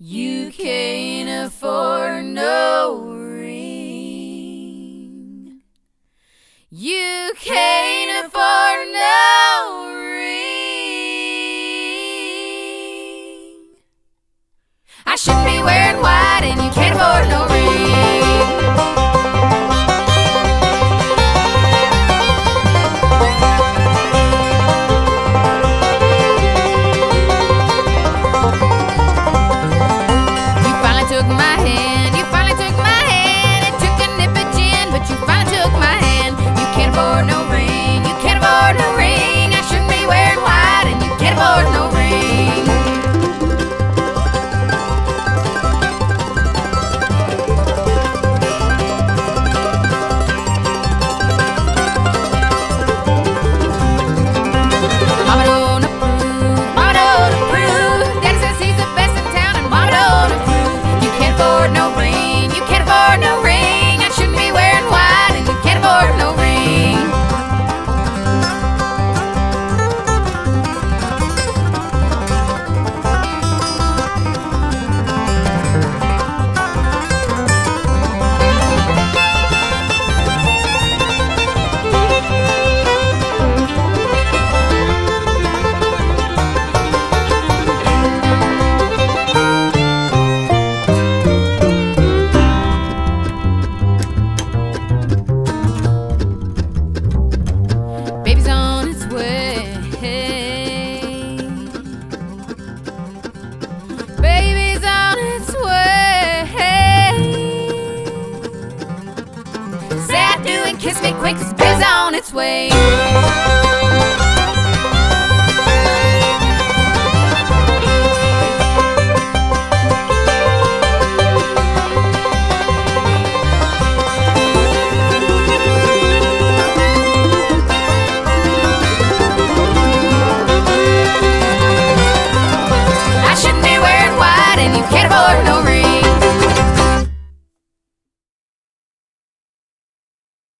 You can't afford no ring. You can't. do and kiss me quick, cause beer's on its way.